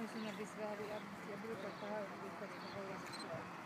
finishing of this valley, I'm a beautiful power.